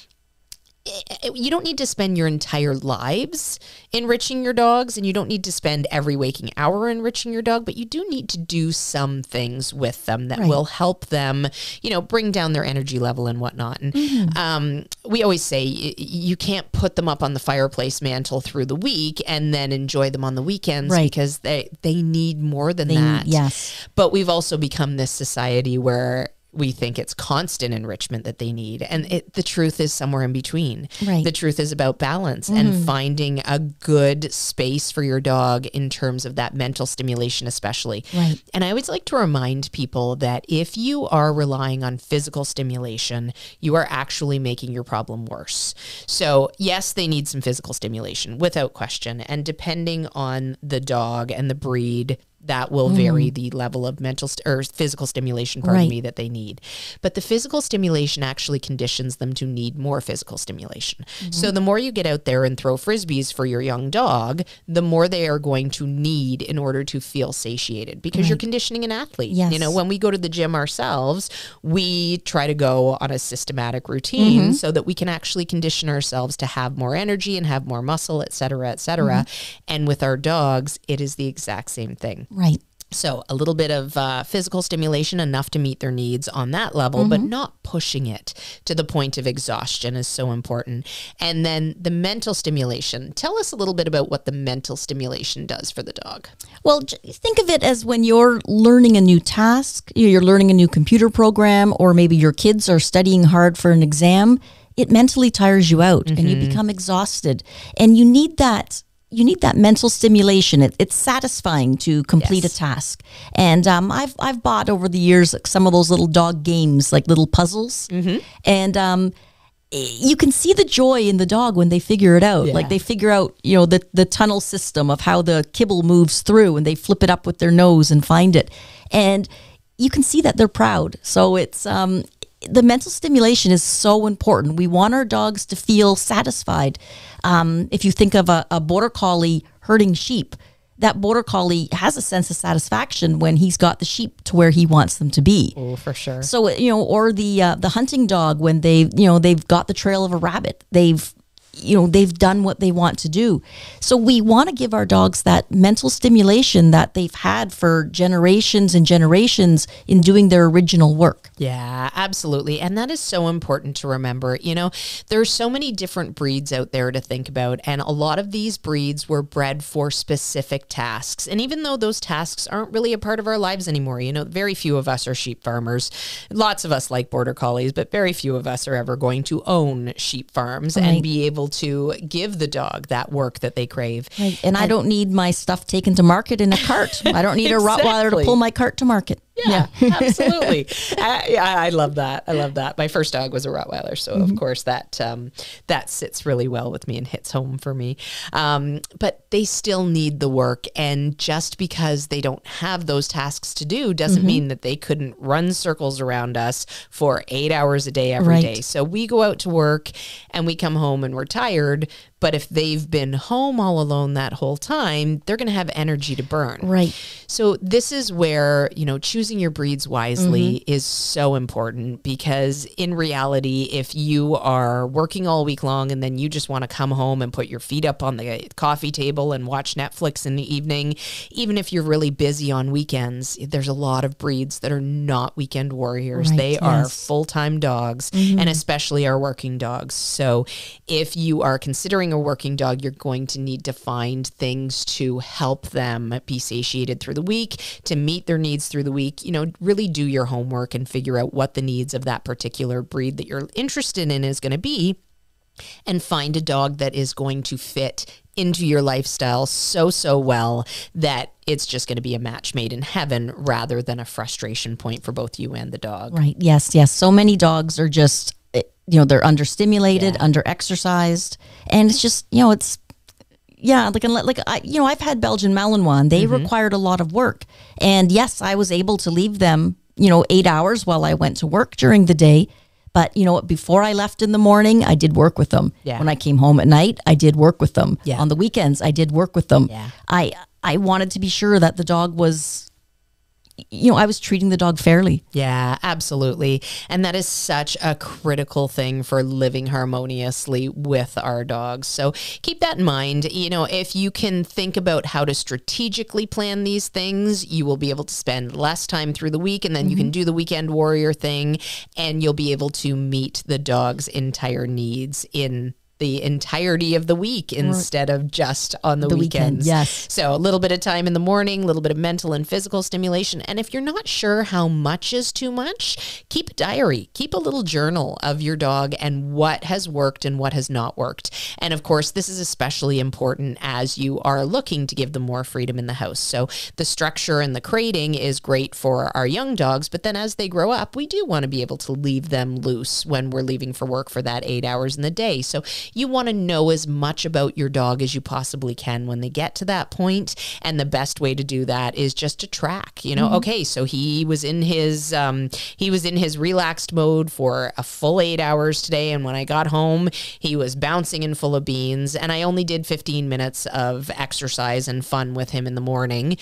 You don't need to spend your entire lives enriching your dogs and you don't need to spend every waking hour enriching your dog but you do need to do some things with them that will help them you know bring down their energy level and whatnot and um, we always say you can't put them up on the fireplace mantle through the week and then enjoy them on the weekends
Right.
because they they need more than that
yes.
but we've also become this society where we think it's constant enrichment that they need. And it, the truth is somewhere in between.
Right.
The truth is about balance and mm-hmm. finding a good space for your dog in terms of that mental stimulation, especially.
Right.
And I always like to remind people that if you are relying on physical stimulation, you are actually making your problem worse. So, yes, they need some physical stimulation without question. And depending on the dog and the breed, that will vary mm. the level of mental st- or physical stimulation, pardon
Right.
me, that they need. But the physical stimulation actually conditions them to need more physical stimulation. So mm-hmm. the more you get out there and throw frisbees for your young dog, the more they are going to need in order to feel satiated because you're conditioning an athlete. You know, when we go to the gym ourselves, we try to go on a systematic routine mm-hmm. so that we can actually condition ourselves to have more energy and have more muscle, et cetera, et cetera. Mm-hmm. And with our dogs, it is the exact same thing.
Right.
So, a little bit of uh, physical stimulation, enough to meet their needs on that level, but not pushing it to the point of exhaustion is so important. And then the mental stimulation. Tell us a little bit about what the mental stimulation does for the dog.
Well, think of it as when you're learning a new task, you- you're learning a new computer program, or maybe your kids are studying hard for an exam. It mentally tires you out, and you become exhausted, and you need that. You need that mental stimulation. It, it's satisfying to complete
Yes.
a task. And um, I've I've bought over the years some of those little dog games, like little puzzles, and um, you can see the joy in the dog when they figure it out.
Yeah.
Like they figure out, you know, the the tunnel system of how the kibble moves through, and they flip it up with their nose and find it, and you can see that they're proud. So it's um, the mental stimulation is so important. We want our dogs to feel satisfied. Um, if you think of a, a border collie herding sheep, that border collie has a sense of satisfaction when he's got the sheep to where he wants them to be.
Oh, for sure.
So you know, or the uh, the hunting dog when they you know they've got the trail of a rabbit, they've you know they've done what they want to do. So we want to give our dogs that mental stimulation that they've had for generations and generations in doing their original work.
Yeah, absolutely. And that is so important to remember. You know, there's so many different breeds out there to think about, and a lot of these breeds were bred for specific tasks. And even though those tasks aren't really a part of our lives anymore, you know, very few of us are sheep farmers. Lots of us like border collies, but very few of us are ever going to own sheep farms and be able to give the dog that work that they crave.
And, I don't need my stuff taken to market in a cart. I don't need a Rottweiler to pull my cart to market.
Yeah, absolutely. I, I love that. I love that. My first dog was a Rottweiler, so of course that um, that sits really well with me and hits home for me. Um, but they still need the work, and just because they don't have those tasks to do doesn't mean that they couldn't run circles around us for eight hours a day every day.
Right.
So we go out to work and we come home and we're tired. But if they've been home all alone that whole time, they're going to have energy to burn.
Right.
So this is where, you know, choosing your breeds wisely mm-hmm. is so important because in reality, if you are working all week long and then you just want to come home and put your feet up on the coffee table and watch Netflix in the evening, even if you're really busy on weekends, there's a lot of breeds that are not weekend warriors.
Right,
they are full-time dogs mm-hmm. and especially our working dogs. So if you are considering a working dog, you're going to need to find things to help them be satiated through the week, to meet their needs through the week. You know, really do your homework and figure out what the needs of that particular breed that you're interested in is going to be and find a dog that is going to fit into your lifestyle so so well that it's just going to be a match made in heaven rather than a frustration point for both you and the dog.
Right. Yes. Yes. So many dogs are just, you know, they're understimulated,
Yeah.
under exercised, and it's just, you know, it's. Yeah, like like I, you know, I've had Belgian Malinois. and They
Mm-hmm.
required a lot of work, and yes, I was able to leave them, you know, eight hours while I went to work during the day. But you know what? Before I left in the morning, I did work with them.
Yeah.
When I came home at night, I did work with them.
Yeah.
On the weekends, I did work with them.
Yeah.
I I wanted to be sure that the dog was, you know, I was treating the dog fairly.
Yeah, absolutely. And that is such a critical thing for living harmoniously with our dogs. So keep that in mind. You know, if you can think about how to strategically plan these things, you will be able to spend less time through the week and then you can mm-hmm. do the weekend warrior thing and you'll be able to meet the dog's entire needs in the entirety of the week instead of just on the,
The weekend,
weekends.
yes.
So a little bit of time in the morning, a little bit of mental and physical stimulation. And if you're not sure how much is too much, keep a diary, keep a little journal of your dog and what has worked and what has not worked. And of course, this is especially important as you are looking to give them more freedom in the house. So the structure and the crating is great for our young dogs, but then as they grow up, we do want to be able to leave them loose when we're leaving for work for that eight hours in the day. So you want to know as much about your dog as you possibly can when they get to that point. And the best way to do that is just to track, you know, okay, so he was in his um he was in his relaxed mode for a full 8 hours today and when I got home, he was bouncing and full of beans and I only did 15 minutes of exercise and fun with him in the morning.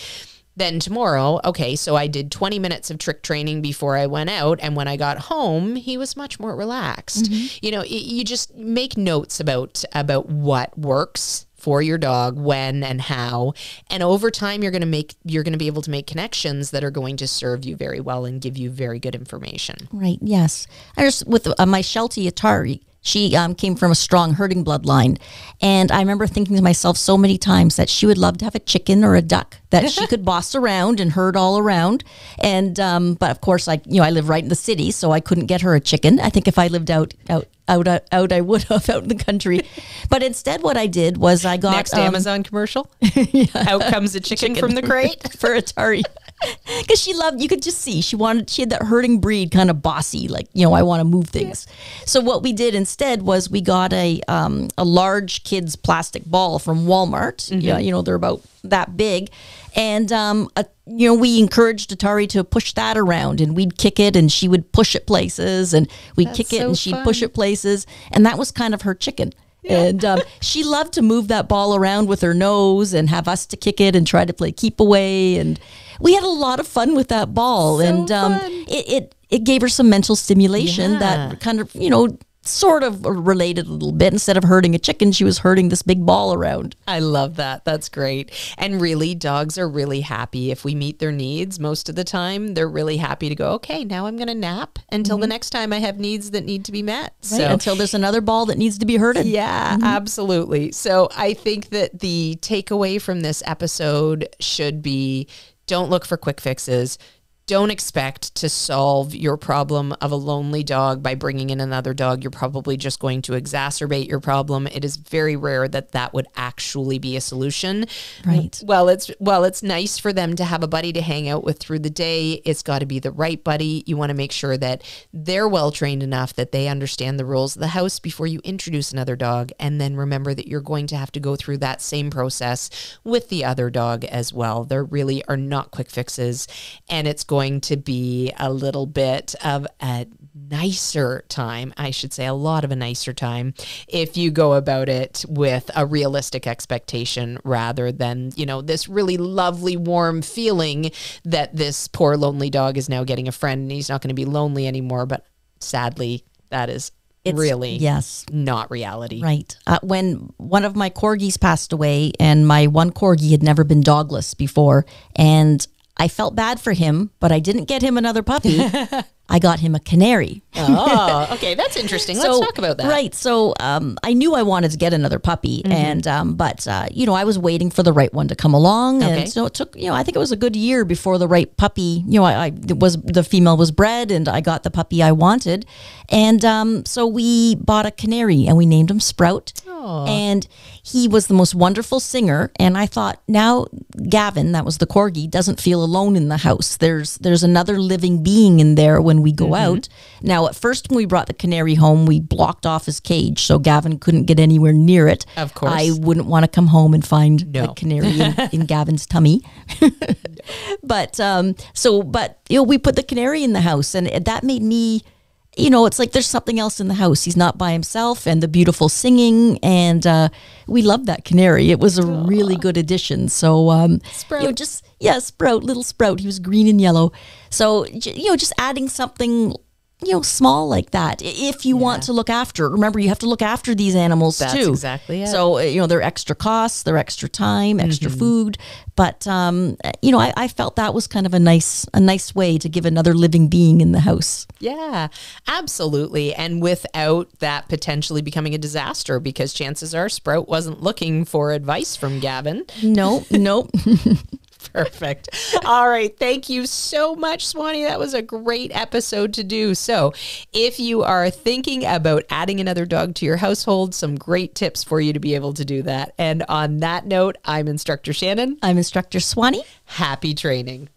Then tomorrow, okay, so I did 20 minutes of trick training before I went out. And when I got home, he was much more relaxed. You know, y- you just make notes about about what works for your dog when and how and over time you're going to make you're going to be able to make connections that are going to serve you very well and give you very good information
Right. Yes. I just with uh, my Sheltie Atari. She um, came from a strong herding bloodline, and I remember thinking to myself so many times that she would love to have a chicken or a duck that she could boss around and herd all around. And um, but of course, I you know I live right in the city, so I couldn't get her a chicken. I think if I lived out out out out, out I would have out in the country. but instead, what I did was I got
next
um,
amazon commercial out comes a chicken, from the crate
for Atari. Because she loved, you could just see she wanted, she had that herding breed kind of bossy, like, you know, I want to move things. So what we did instead was we got a um, a large kids plastic ball from Walmart. Yeah, you know, they're about that big. And, um, a, you know, we encouraged Atari to push that around and we'd kick it and she would push it places and we'd kick it
so
and she'd
fun.
push it places. And that was kind of her chicken. And um, she loved to move that ball around with her nose and have us to kick it and try to play keep away. And we had a lot of fun with that ball.
So
and um, it, it it gave her some mental stimulation
Yeah.
that kind of you know sort of related a little bit. Instead of hurting a chicken, she was hurting this big ball around.
I love that. That's great. And really, dogs are really happy if we meet their needs most of the time. They're really happy to go, okay, now I'm going to nap until the next time I have needs that need to be met.
Mm-hmm. Right? Until there's another ball that needs to be herded.
Yeah, absolutely. So I think that the takeaway from this episode should be don't look for quick fixes. Don't expect to solve your problem of a lonely dog by bringing in another dog. You're probably just going to exacerbate your problem. It is very rare that that would actually be a solution.
Right.
Well, it's well, it's nice for them to have a buddy to hang out with through the day. It's got to be the right buddy. You want to make sure that they're well trained enough that they understand the rules of the house before you introduce another dog. And then remember that you're going to have to go through that same process with the other dog as well. There really are not quick fixes, and it's going to be a little bit of a nicer time, I should say, a lot of a nicer time if you go about it with a realistic expectation rather than, you know, this really lovely, warm feeling that this poor lonely dog is now getting a friend and he's not going to be lonely anymore. But sadly, that is
It's-
really
yes.
not reality.
Right. Uh, when one of my corgis passed away, and my one corgi had never been dogless before, and I felt bad for him, but I didn't get him another puppy. I got him a canary.
oh, okay, that's interesting. Let's talk about that.
Right. So um, I knew I wanted to get another puppy,
Mm-hmm.
and um, but uh, you know I was waiting for the right one to come along,
Okay.
and so it took you know I think it was a good year before the right puppy. You know I, I it was the female was bred, and I got the puppy I wanted, and um, so we bought a canary, and we named him Sprout, and he was the most wonderful singer. And I thought now Gavin, that was the corgi, doesn't feel alone in the house. There's there's another living being in there when we go out. Now at first when we brought the canary home, we blocked off his cage so Gavin couldn't get anywhere near it.
Of course.
I wouldn't want to come home and find
No.
the canary in, in Gavin's tummy. but um, so but you know we put the canary in the house and that made me you know it's like there's something else in the house. He's not by himself and the beautiful singing and uh, we loved that canary. It was a really good addition. So um, you know
Sprout.
just yeah sprout little sprout. He was green and yellow. So you know just adding something you know small like that if you want to look after remember you have to look after these animals
That's
too
exactly it.
so uh, you know they're extra costs they're extra time extra
Mm-hmm.
food but um, uh, you know I, I felt that was kind of a nice a nice way to give another living being in the house
Yeah, absolutely. And without that potentially becoming a disaster, because chances are Sprout wasn't looking for advice from Gavin.
no nope
Perfect. All right. Thank you so much, Swanee. That was a great episode to do. So, if you are thinking about adding another dog to your household, some great tips for you to be able to do that. And on that note, I'm Instructor Shannon.
i'm instructor swanee
Happy training.